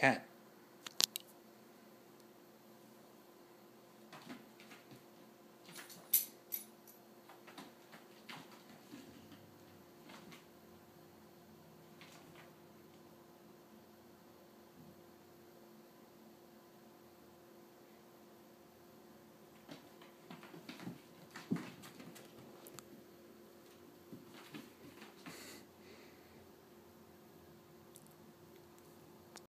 cat